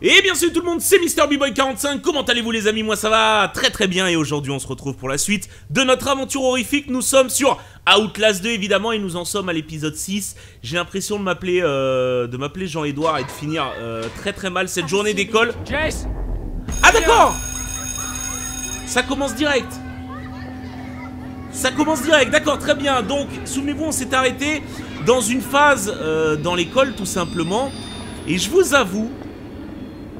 Et bien salut tout le monde, c'est MrBboy45, comment allez-vous les amis? Moi ça va très très bien et aujourd'hui on se retrouve pour la suite de notre aventure horrifique. Nous sommes sur Outlast 2 évidemment et nous en sommes à l'épisode 6. J'ai l'impression de m'appeler euh, de m'appeler Jean-Edouard et de finir euh, très très mal cette journée d'école. Jess Ah d'accord Ça commence direct ça commence direct, d'accord, très bien. Donc, souvenez-vous, on s'est arrêté dans une phase euh, dans l'école, tout simplement. Et je vous avoue,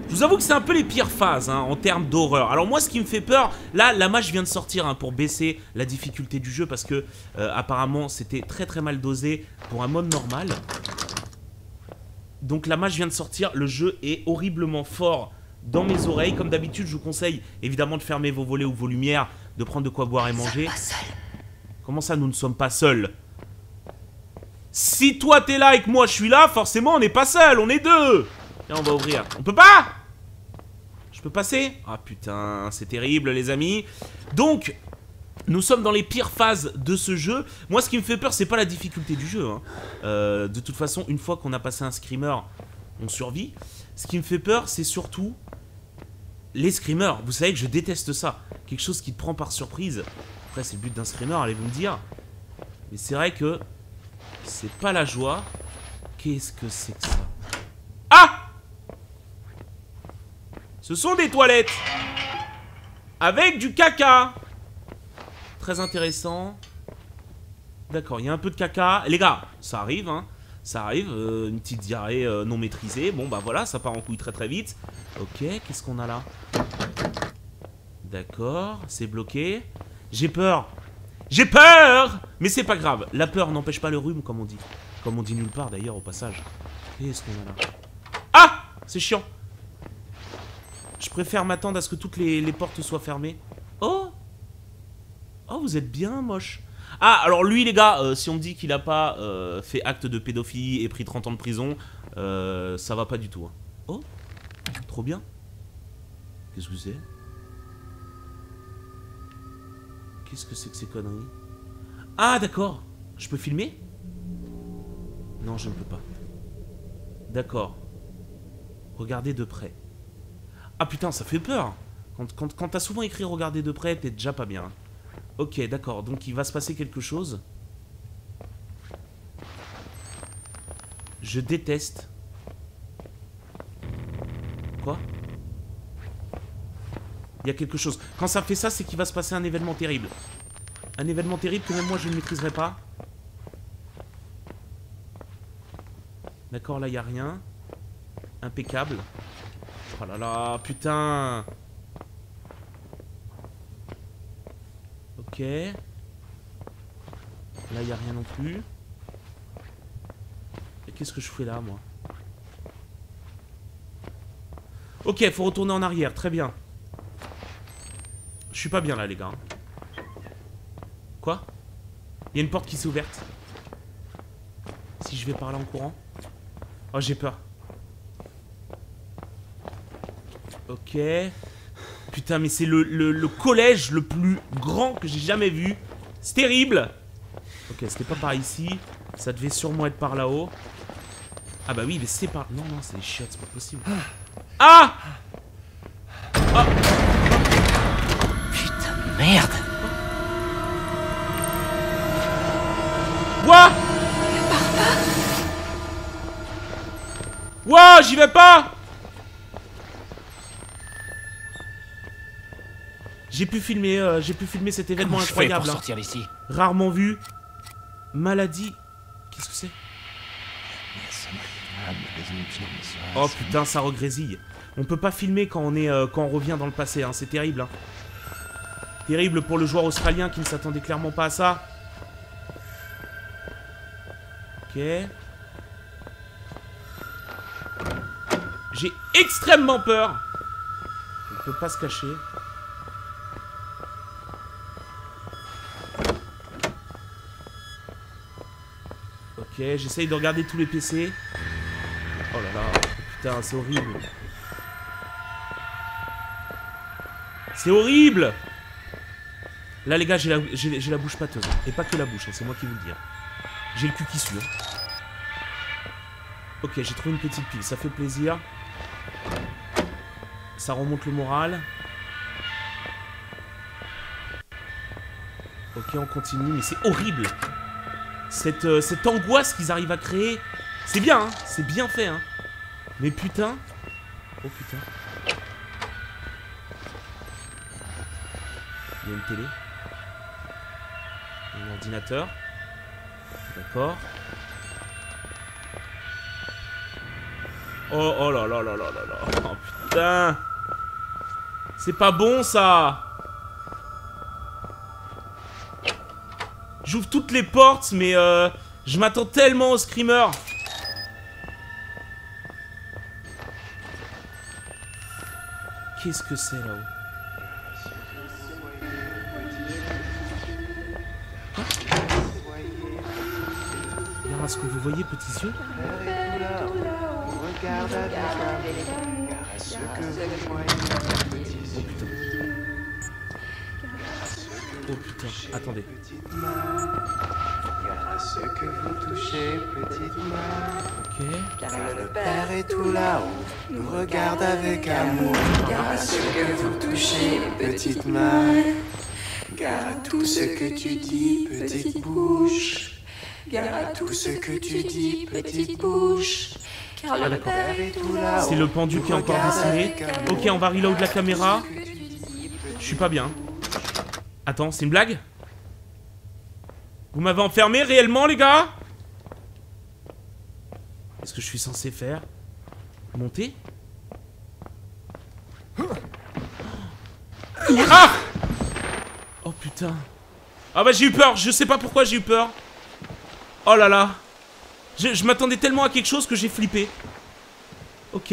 je vous avoue que c'est un peu les pires phases hein, en termes d'horreur. Alors moi, ce qui me fait peur, là, la mage vient de sortir hein, pour baisser la difficulté du jeu parce que euh, apparemment c'était très très mal dosé pour un mode normal. Donc la mage vient de sortir, le jeu est horriblement fort dans mes oreilles. Comme d'habitude, je vous conseille évidemment de fermer vos volets ou vos lumières, de prendre de quoi boire et manger. Comment ça, nous ne sommes pas seuls? Si toi t'es là et que moi je suis là, forcément on n'est pas seuls, on est deux Tiens, on va ouvrir. On peut pas? Je peux passer Ah putain, c'est terrible les amis. Donc, nous sommes dans les pires phases de ce jeu. Moi, ce qui me fait peur, c'est pas la difficulté du jeu. Hein. Euh, de toute façon, une fois qu'on a passé un screamer, on survit. Ce qui me fait peur, c'est surtout les screamers. Vous savez que je déteste ça. Quelque chose qui te prend par surprise. Après, c'est le but d'un screamer, allez-vous me dire. Mais c'est vrai que c'est pas la joie. Qu'est-ce que c'est que ça? Ah Ce sont des toilettes Avec du caca Très intéressant. D'accord, il y a un peu de caca. Les gars, ça arrive, hein. Ça arrive, euh, une petite diarrhée euh, non maîtrisée. Bon, bah voilà, ça part en couille très très vite. Ok, qu'est-ce qu'on a là? D'accord, c'est bloqué. J'ai peur. J'ai peur Mais c'est pas grave. La peur n'empêche pas le rhume, comme on dit. Comme on dit nulle part, d'ailleurs, au passage. Qu'est-ce qu'on a là? Ah C'est chiant. Je préfère m'attendre à ce que toutes les, portes soient fermées. Oh Oh, vous êtes bien moche. Ah, alors lui, les gars, euh, si on me dit qu'il a pas euh, fait acte de pédophilie et pris 30 ans de prison, euh, ça va pas du tout. Hein. Oh Trop bien. Qu'est-ce que c'est? Qu'est-ce que c'est que ces conneries? Ah, d'accord. Je peux filmer? Non, je ne peux pas. D'accord. Regardez de près. Ah putain, ça fait peur Quand, quand, t'as souvent écrit regarder de près, t'es déjà pas bien. Ok, d'accord. Donc il va se passer quelque chose. Je déteste. Quoi? Il y a quelque chose. Quand ça fait ça, c'est qu'il va se passer un événement terrible. Un événement terrible que même moi je ne maîtriserai pas. D'accord, là il n'y a rien. Impeccable. Oh là là, putain Ok. Là il a rien non plus. Et qu'est-ce que je fais là, moi? Ok, faut retourner en arrière, très bien. Je suis pas bien là, les gars. Quoi? Il y a une porte qui s'est ouverte. Si je vais par là en courant. Oh, j'ai peur. Ok. Putain, mais c'est le, le, collège le plus grand que j'ai jamais vu. C'est terrible. Ok, c'était pas par ici. Ça devait sûrement être par là-haut. Ah bah oui, mais c'est par... Non, non, c'est les chiottes, c'est pas possible. Ah Ah Merde Ouah Ouah, j'y vais pas J'ai pu filmer, euh, j'ai pu filmer cet événement incroyable. Pour hein. sortir d'ici Rarement vu. Maladie. Qu'est-ce que c'est Oh putain, ça regrésille. On peut pas filmer quand on est, euh, quand on revient dans le passé. Hein. C'est terrible. Hein. Terrible pour le joueur australien qui ne s'attendait clairement pas à ça. Ok. J'ai extrêmement peur. On ne peut pas se cacher. Ok, j'essaye de regarder tous les PC. Oh là là, putain, c'est horrible. C'est horrible Là, les gars, j'ai la, bouche pâteuse. Et pas que la bouche, hein, c'est moi qui vous le dis. J'ai le cul qui sue. Hein. Ok, j'ai trouvé une petite pile, ça fait plaisir. ça remonte le moral. Ok, on continue, mais c'est horrible. Cette, euh, cette angoisse qu'ils arrivent à créer. C'est bien, hein, c'est bien fait. Hein. Mais putain. Oh putain. Il y a une télé. Un ordinateur. D'accord. Oh, oh là là là là là là. Oh putain. C'est pas bon ça. J'ouvre toutes les portes, mais euh, je m'attends tellement au screamer. Qu'est-ce que c'est là-haut? Regarde ce que vous voyez, petits yeux. Regarde avec car à ce que vous voyez, Oh putain. Oh putain, attendez. ce que vous touchez, petite main, Ok. car le Père est tout là-haut, nous regarde avec amour, car à ce que vous touchez, petite main, car à tout ce que tu dis, petite bouche, car à tout ce que tu dis, petite bouche, car le. Père est tout là-haut. C'est le pendu qui est encore dessiné. Ok, on va reload la caméra. Je suis pas bien. Attends, c'est une blague? Vous m'avez enfermé réellement, les gars? Est-ce que je suis censé faire Monter? Ah Oh putain. Ah bah j'ai eu peur, je sais pas pourquoi j'ai eu peur. Oh là là. Je, je m'attendais tellement à quelque chose que j'ai flippé. Ok.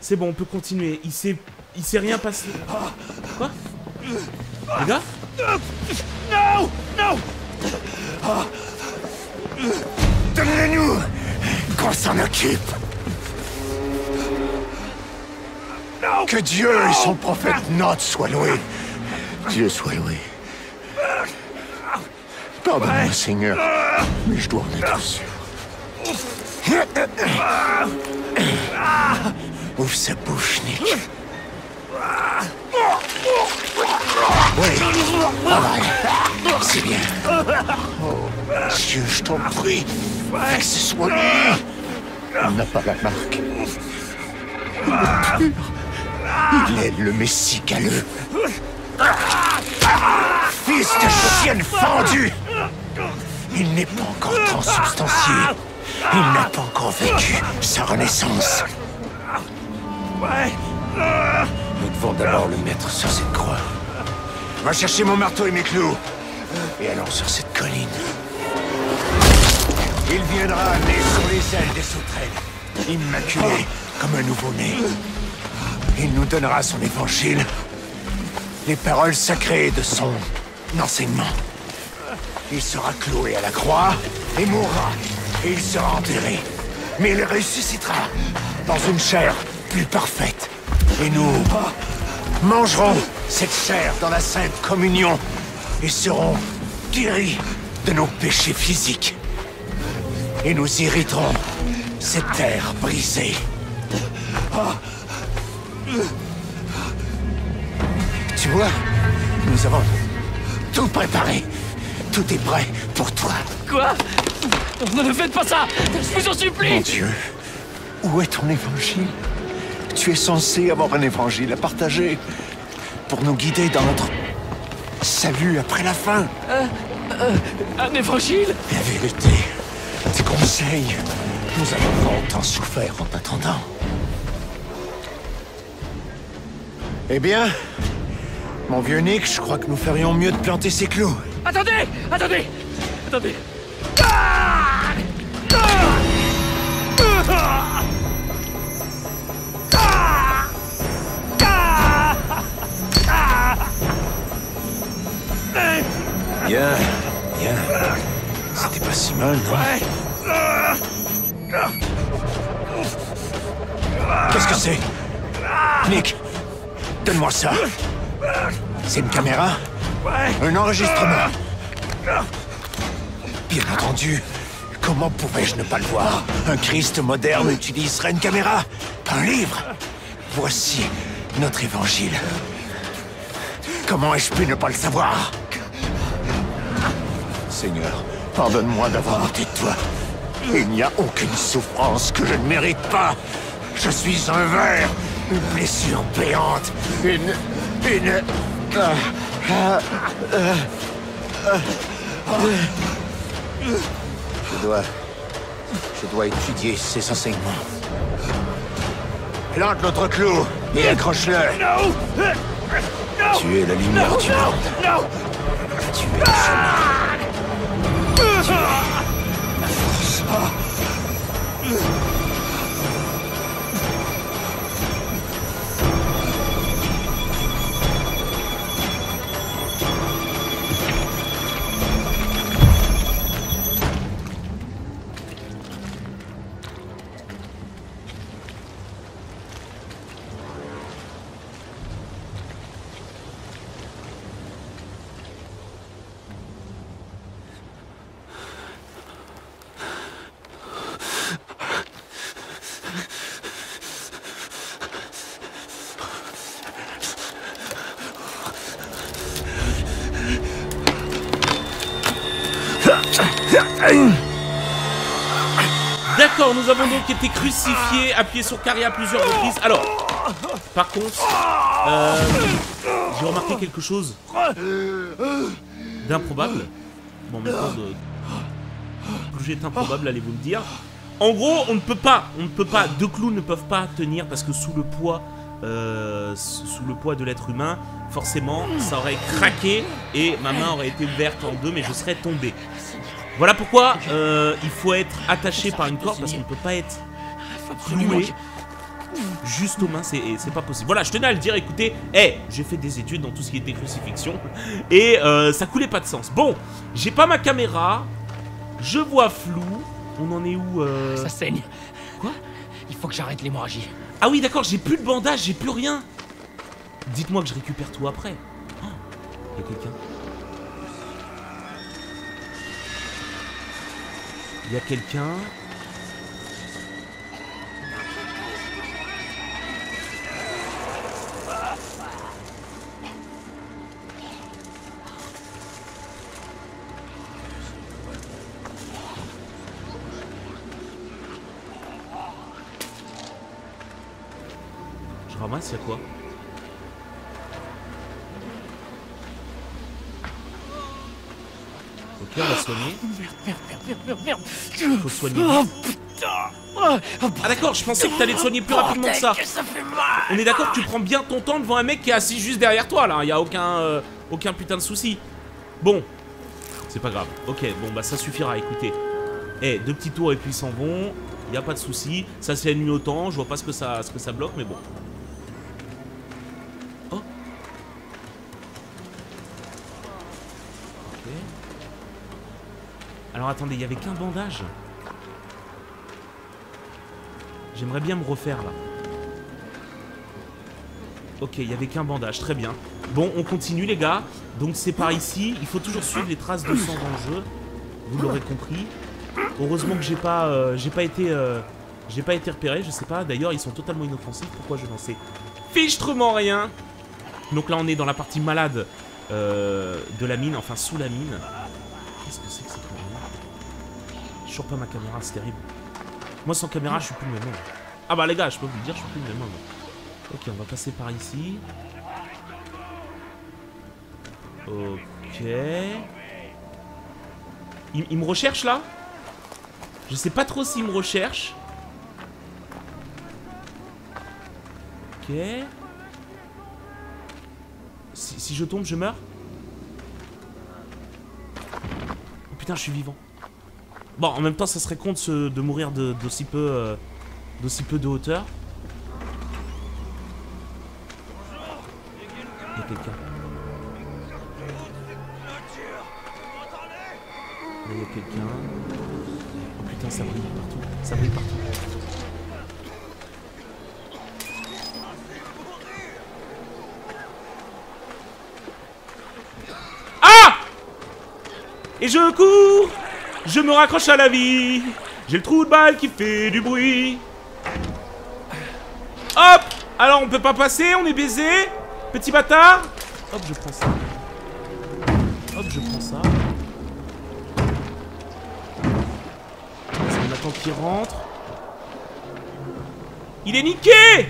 C'est bon, on peut continuer. Il s'est... Il s'est rien passé. Quoi? Les gars Donnez-les-nous Qu'on s'en occupe Que Dieu et son prophète Note soient loués. Dieu soit loué. Pardonne-moi, Seigneur, mais je dois en être sûr. Ouvre sa bouche, Nick. Oui. C'est bien. Oh, Dieu, je t'en prie. Fais ce soit lui. Il n'a pas la marque. Il est le Messie galeux. Fils de chienne fendue. Il n'est pas encore transubstantié. Il n'a pas encore vécu sa renaissance. Nous devons d'abord le mettre sur cette croix. Va chercher mon marteau et mes clous. Et allons sur cette colline. Il viendra né sur les ailes des sauterelles, immaculé comme un nouveau-né. Il nous donnera son évangile, les paroles sacrées de son enseignement. Il sera cloué à la croix et mourra, et il sera enterré. Mais il ressuscitera dans une chair plus parfaite. Et nous mangerons cette chair dans la sainte communion et serons guéris de nos péchés physiques. Et nous irriterons cette terre brisée. Tu vois, nous avons tout préparé. Tout est prêt pour toi. Quoi? Ne faites pas ça Je vous en Mon supplie Dieu, où est ton évangile? Tu es censé avoir un évangile à partager pour nous guider dans notre salut après la fin. Un évangile? La vérité, tes conseils, nous avons longtemps souffert en attendant. Eh bien, mon vieux Nick, je crois que nous ferions mieux de planter ces clous. Attendez Attendez Attendez Bien, bien. C'était pas si mal, non? Qu'est-ce que c'est? Nick, donne-moi ça. C'est une caméra? Un enregistrement? Bien entendu. Comment pourrais-je ne pas le voir? Un Christ moderne utiliserait une caméra, pas un livre? Voici notre évangile. Comment ai-je pu ne pas le savoir? Seigneur, pardonne-moi d'avoir monté de toi. Il n'y a aucune souffrance que je ne mérite pas. Je suis un ver, une blessure béante, une... une... Je dois... Je dois étudier ces enseignements. Plante notre clou et accroche-le. Tu es la lumière du monde. Tu es le chemin. 中 だ Nous avons donc été crucifiés, appuyés sur carré à plusieurs reprises. Alors, par contre, euh, j'ai remarqué quelque chose d'improbable. Bon, en même temps, de... est improbable, allez-vous me dire. En gros, on ne peut pas, on ne peut pas, deux clous ne peuvent pas tenir parce que sous le poids, euh, sous le poids de l'être humain, forcément, ça aurait craqué et ma main aurait été ouverte en deux, mais je serais tombé. Voilà pourquoi euh, il faut être attaché par une corde parce qu'on ne peut pas être cloué juste aux mains, c'est pas possible. Voilà, je tenais à le dire, écoutez, eh, j'ai fait des études dans tout ce qui était crucifixion et euh, ça coulait pas de sens. Bon, j'ai pas ma caméra, je vois flou, on en est où euh... Ça saigne. Quoi? Il faut que j'arrête l'hémorragie. Ah oui, d'accord, j'ai plus de bandage, j'ai plus rien. Dites-moi que je récupère tout après. Oh, y a quelqu'un? Il y a quelqu'un. Je ramasse, il y quoi? On va soigner. Merde, merde, merde, merde. Faut soigner. Oh putain. Oh, oh, Ah d'accord, je pensais que t'allais te soigner plus rapidement que ça. bordel, ça fait mal. On est d'accord que tu prends bien ton temps devant un mec qui est assis juste derrière toi là, y a aucun, euh, aucun putain de souci. Bon, c'est pas grave. Ok, bon bah ça suffira, écoutez. Eh, deux petits tours et puis ils s'en vont, y a pas de souci. Ça nuit autant, je vois pas ce que ça, ce que ça bloque, mais bon. Alors attendez, il y avait qu'un bandage. J'aimerais bien me refaire là. Ok, il y avait qu'un bandage, très bien. Bon, on continue les gars. Donc c'est par ici. Il faut toujours suivre les traces de sang dans le jeu. Vous l'aurez compris. Heureusement que j'ai pas, euh, pas été, euh, pas été repéré. Je sais pas. D'ailleurs, ils sont totalement inoffensifs. Pourquoi je n'en sais fichtrement rien? Donc là, on est dans la partie malade euh, de la mine, enfin sous la mine. Sors pas ma caméra, c'est terrible. Moi sans caméra, je suis plus le même homme. Ah bah les gars, je peux vous le dire, je suis plus le même homme. Ok, on va passer par ici. Ok. Il, il me recherche là? Je sais pas trop s'il me recherche. Ok. Si, si je tombe, je meurs? Oh putain, je suis vivant. Bon, en même temps, ça serait con de, se- de mourir d'aussi peu, euh, d'aussi peu de hauteur. Il y a quelqu'un. Il y a quelqu'un. Oh putain, ça brille partout. Ça brille partout. Ah Et je cours Je me raccroche à la vie J'ai le trou de balle qui fait du bruit Hop Alors, on peut pas passer, on est baisé Petit bâtard Hop, je prends ça. Hop, je prends ça. On attend qu'il rentre. Il est niqué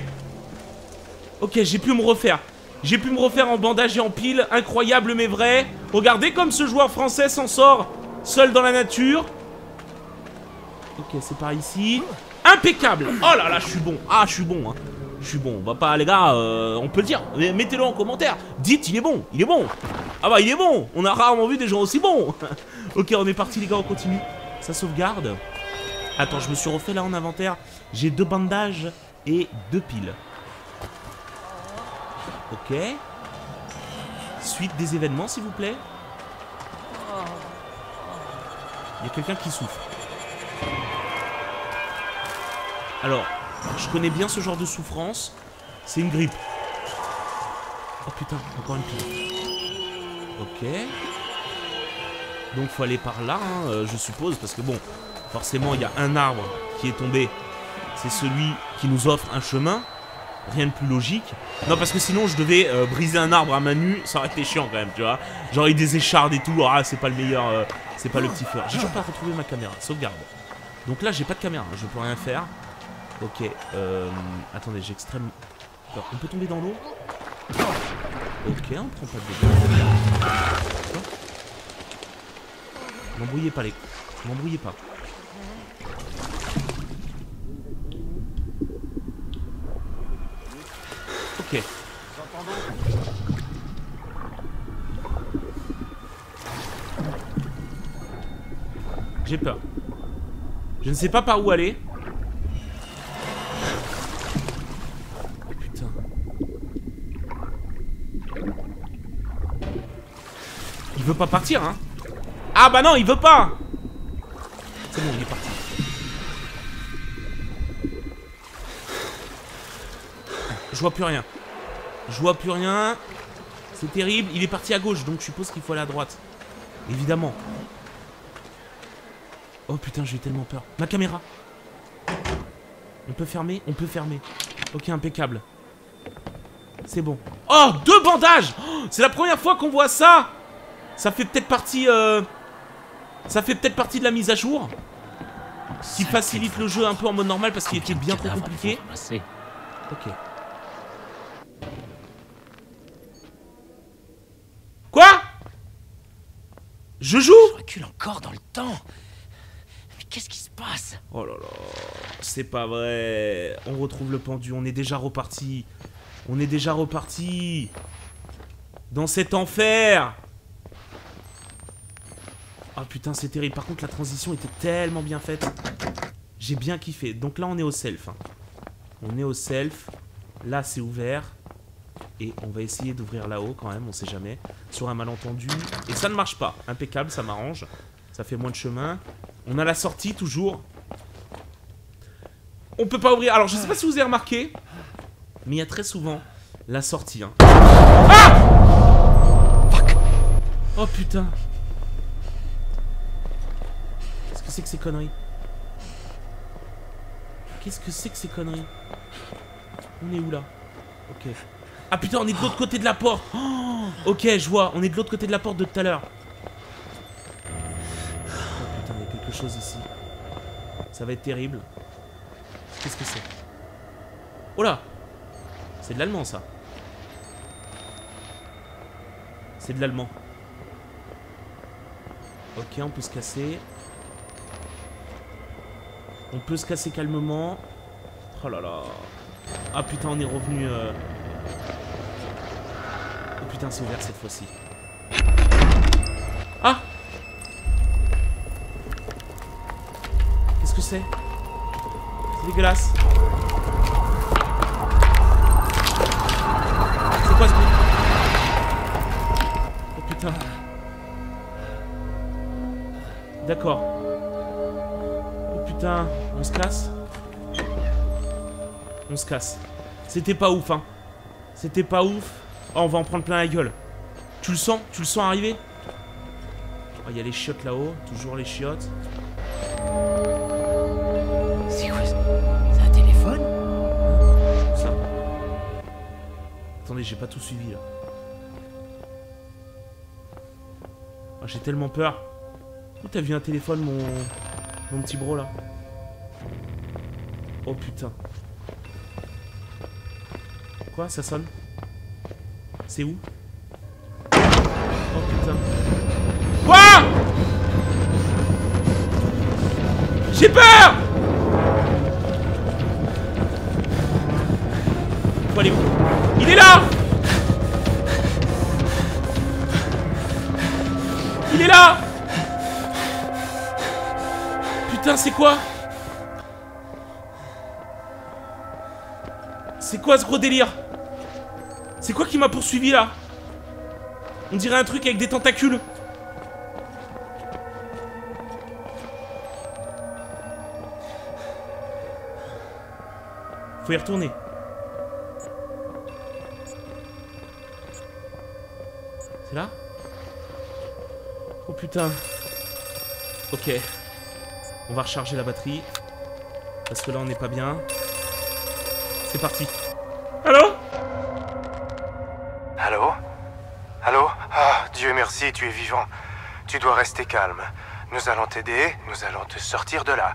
Ok, j'ai pu me refaire. J'ai pu me refaire en bandage et en pile. Incroyable mais vrai. Regardez comme ce joueur français s'en sort seul dans la nature. Ok, c'est par ici. Impeccable Oh là là, je suis bon. Ah, je suis bon. Hein. Je suis bon. On va pas, les gars, euh, on peut le dire. Mettez-le en commentaire. Dites, il est bon. Il est bon. Ah bah, il est bon. On a rarement vu des gens aussi bons. ok, on est parti, les gars, on continue. Ça sauvegarde. Attends, je me suis refait là en inventaire. J'ai deux bandages et deux piles. Ok. Suite des événements, s'il vous plaît. Il y a quelqu'un qui souffre. Alors, je connais bien ce genre de souffrance. C'est une grippe. Oh putain, encore une pile. Ok. Donc faut aller par là, hein, euh, je suppose, parce que bon, forcément il y a un arbre qui est tombé. C'est celui qui nous offre un chemin. Rien de plus logique. Non, parce que sinon je devais euh, briser un arbre à main nue, ça aurait été chiant quand même, tu vois. Genre il des échardes et tout, ah c'est pas le meilleur, euh, c'est pas le petit feu. J'ai toujours pas retrouvé ma caméra, sauvegarde. Donc là j'ai pas de caméra, je peux rien faire. Ok, euh... Attendez, j'ai on peut tomber dans l'eau? Ok, on prend pas de dégâts. M'embrouillez pas les... M'embrouillez pas. Ok. J'ai peur. Je ne sais pas par où aller. Putain. Il veut pas partir, hein Ah bah non, il veut pas C'est bon, il est parti. Je vois plus rien. Je vois plus rien. C'est terrible. Il est parti à gauche, donc je suppose qu'il faut aller à droite. Évidemment. Oh putain, j'ai eu tellement peur. Ma caméra. On peut fermer On peut fermer. Ok, impeccable. C'est bon. Oh, deux bandages oh, C'est la première fois qu'on voit ça Ça fait peut-être partie... Euh... Ça fait peut-être partie de la mise à jour. Qui facilite le jeu un peu en mode normal parce qu'il était bien trop compliqué. Ok. Quoi? Je joue? Je recule encore dans le temps. Qu'est-ce qui se passe? Oh là là, c'est pas vrai. On retrouve le pendu, on est déjà reparti. On est déjà reparti. Dans cet enfer. Ah putain, c'est terrible. Par contre, la transition était tellement bien faite. J'ai bien kiffé. Donc là, on est au self. hein. On est au self. Là, c'est ouvert. Et on va essayer d'ouvrir là-haut quand même, on sait jamais. Sur un malentendu. Et ça ne marche pas. Impeccable, ça m'arrange. Ça fait moins de chemin. On a la sortie toujours. On peut pas ouvrir. Alors, je sais pas si vous avez remarqué. Mais il y a très souvent la sortie. Hein. Ah Oh putain. Qu'est-ce que c'est que ces conneries? Qu'est-ce que c'est que ces conneries? On est où là? Ok. Ah putain, on est de l'autre côté de la porte. Oh, ok, je vois. On est de l'autre côté de la porte de tout à l'heure. Oh putain, il y a chose ici. Ça va être terrible. Qu'est-ce que c'est? Oh là C'est de l'allemand ça. C'est de l'allemand. Ok, on peut se casser. On peut se casser calmement. Oh là là. Ah putain, on est revenu... euh, Oh putain, c'est ouvert cette fois-ci. Ah Qu'est-ce que c'est C'est dégueulasse. C'est quoi ce bruit Oh putain. D'accord. Oh putain, on se casse On se casse. C'était pas ouf, hein. C'était pas ouf. Oh, on va en prendre plein la gueule. Tu le sens? Tu le sens arriver? Oh, il y a les chiottes là-haut. Toujours les chiottes. Attendez, j'ai pas tout suivi là. Ah, j'ai tellement peur. Où t'as vu un téléphone, mon... mon petit bro là? Oh putain. Quoi Ça sonne? C'est où? Oh putain. Quoi? J'ai peur Faut aller où? Il est là Il est là. Putain, c'est quoi? C'est quoi ce gros délire? C'est quoi qui m'a poursuivi là? On dirait un truc avec des tentacules. Faut y retourner. C'est là Oh putain. Ok. On va recharger la batterie. Parce que là on n'est pas bien. C'est parti. Allô Allô Allô Ah, Dieu merci, tu es vivant. Tu dois rester calme. Nous allons t'aider, nous allons te sortir de là.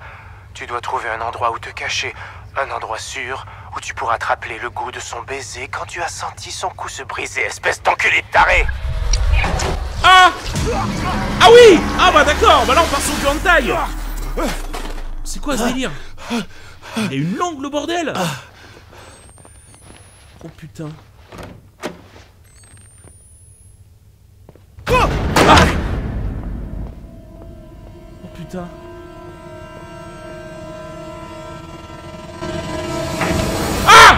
Tu dois trouver un endroit où te cacher, un endroit sûr où tu pourras te rappeler le goût de son baiser quand tu as senti son cou se briser, espèce d'enculé de taré Ah! Ah oui! Ah bah d'accord, bah là on part sur le plan de taille C'est quoi ce délire? Il a une langue le bordel! Oh putain. Ah oh putain. Ah!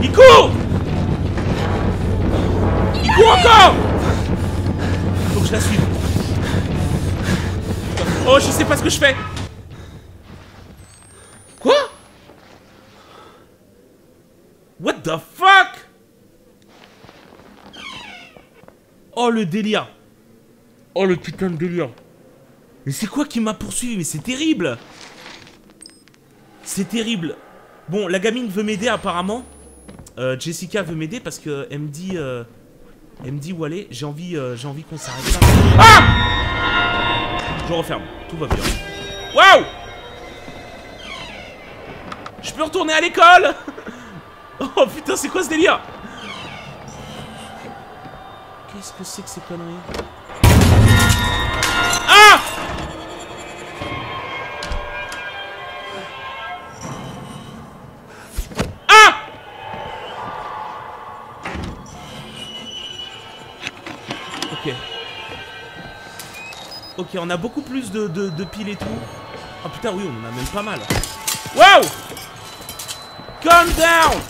Il court je la suive. Oh, je sais pas ce que je fais. Quoi? What the fuck? Oh le délire. Oh le putain de délire. Mais c'est quoi qui m'a poursuivi? Mais c'est terrible. C'est terrible. Bon, la gamine veut m'aider apparemment. Euh, Jessica veut m'aider parce que elle me dit... euh, elle me dit où aller. J'ai envie, euh, j'ai envie qu'on s'arrête là. Ah Je referme. Tout va bien. Waouh Je peux retourner à l'école Oh putain, c'est quoi ce délire? Qu'est-ce que c'est que ces conneries? Ok, on a beaucoup plus de, piles et tout. Oh putain, oui, on en a même pas mal. Wow Calm down.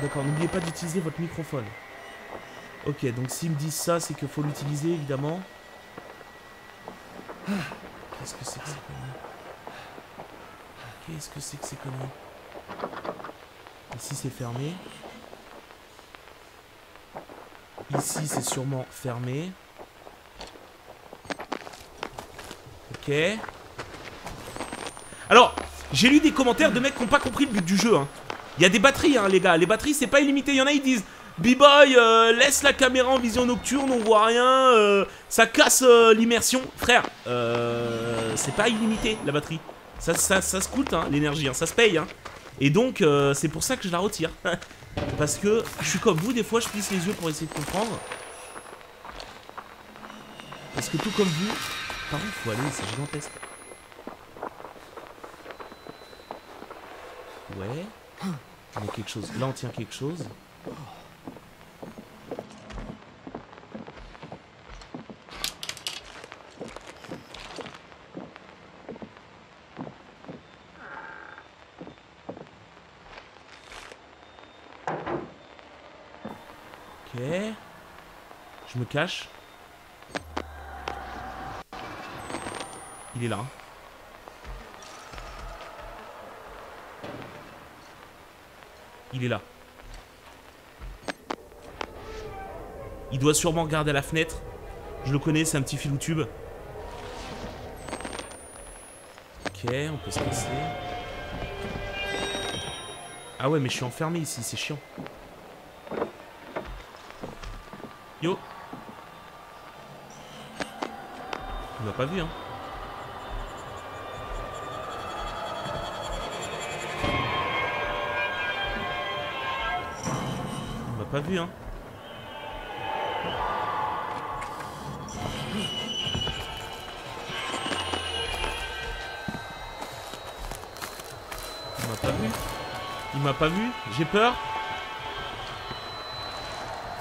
D'accord, n'oubliez pas d'utiliser votre microphone. Ok, donc s'ils me disent ça, c'est qu'il faut l'utiliser, évidemment. Qu'est-ce que c'est que ces conneries Qu'est-ce que c'est que ces conneries Ici, c'est fermé. Ici, c'est sûrement fermé. Ok. Alors, j'ai lu des commentaires de mecs qui n'ont pas compris le but du jeu. Hein. Il y a des batteries, hein, les gars. Les batteries, c'est pas illimité. Il y en a, ils disent B-Boy, euh, laisse la caméra en vision nocturne, on voit rien. euh, ça casse euh, l'immersion. Frère, c'est pas illimité, la batterie. Ça, se coûte, hein, l'énergie. hein, ça se paye. Et donc, c'est pour ça que je la retire. Parce que je suis comme vous, des fois, je plisse les yeux pour essayer de comprendre. Parce que tout comme vous... Par où faut aller C'est gigantesque. Ouais. On a quelque chose. Là, on tient quelque chose. Ok. Je me Il est là. Il est là. Il doit sûrement regarder à la fenêtre. Je le connais, c'est un petit filou tube. Ok, on peut se passer. Ah ouais, mais je suis enfermé ici, c'est chiant. Yo. On m'a pas vu, hein. On m'a pas vu, hein. Il m'a pas vu. Il m'a pas vu. J'ai peur.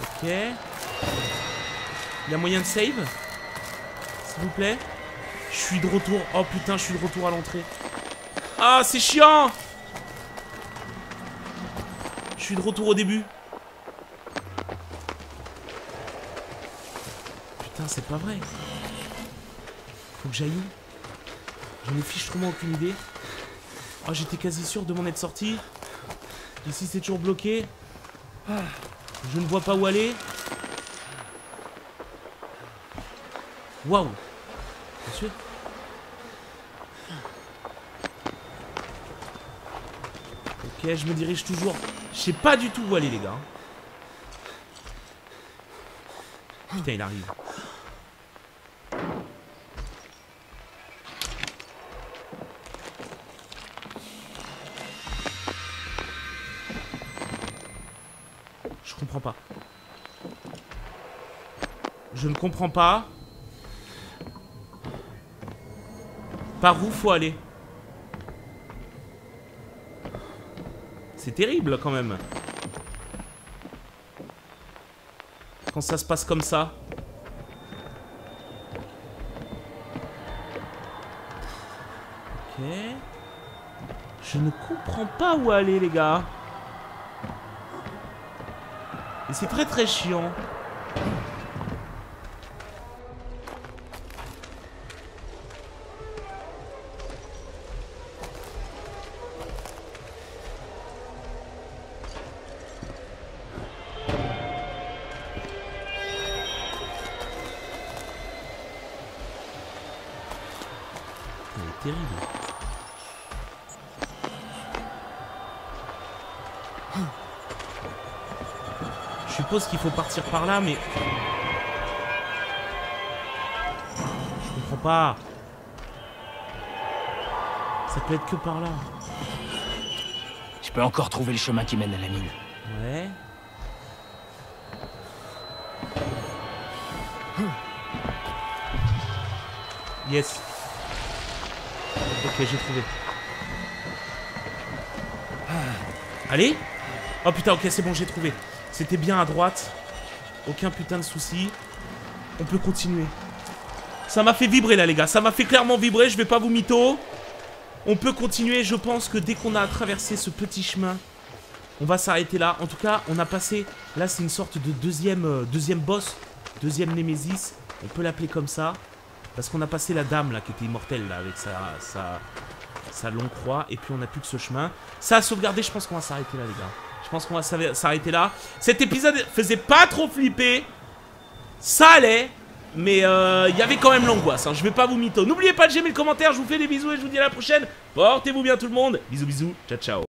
Ok. Il y a moyen de save? S'il vous plaît. Je suis de retour. Oh putain, je suis de retour à l'entrée. Ah, c'est chiant Je suis de retour au début. Putain, c'est pas vrai. Faut que j'aille où? J'en ai fichtrement aucune idée. Oh, j'étais quasi sûr de m'en être sorti. Ici, c'est toujours bloqué. Ah, Je ne vois pas où aller. Waouh Monsieur Ok, je me dirige toujours. Je sais pas du tout où aller, les gars. Putain, il arrive. Je comprends pas. Je ne comprends pas. Par où faut aller C'est terrible quand même. Quand ça se passe comme ça. Ok. Je ne comprends pas où aller les gars. Et c'est très très chiant. Suppose qu'il faut partir par là, mais... Je comprends pas. Ça peut être que par là. Je peux encore trouver le chemin qui mène à la mine. Ouais. Yes. Ok, j'ai trouvé. Allez? Oh putain, ok, c'est bon, j'ai trouvé. C'était bien à droite. Aucun putain de souci. On peut continuer. Ça m'a fait vibrer là, les gars. Ça m'a fait clairement vibrer, je vais pas vous mytho. On peut continuer, je pense que dès qu'on a traversé ce petit chemin, on va s'arrêter là. En tout cas, on a passé... Là, c'est une sorte de deuxième, euh, deuxième boss. Deuxième Némésis. On peut l'appeler comme ça. Parce qu'on a passé la dame, là, qui était immortelle, là, avec sa, sa, sa longue croix. Et puis, on n'a plus que ce chemin. Ça a sauvegardé, je pense qu'on va s'arrêter là, les gars. Je pense qu'on va s'arrêter- là. Cet épisode faisait pas trop flipper. Ça allait. Mais euh, il y avait quand même l'angoisse, hein. je vais pas vous mytho. N'oubliez pas de j'aimer le commentaire, je vous fais des bisous et je vous dis à la prochaine. Portez-vous bien tout le monde. Bisous bisous, ciao ciao.